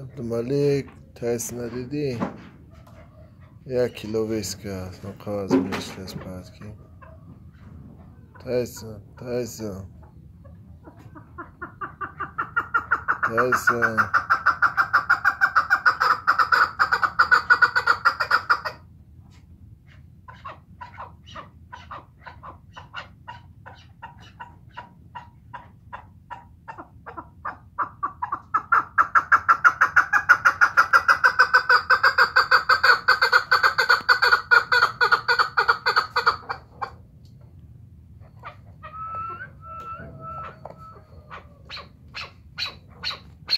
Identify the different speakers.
Speaker 1: عبدالملک تایس ندیدی؟ یک کیلو ویسکی هست. قاز میشه از پاتکی تایسون تایسون. تایسون.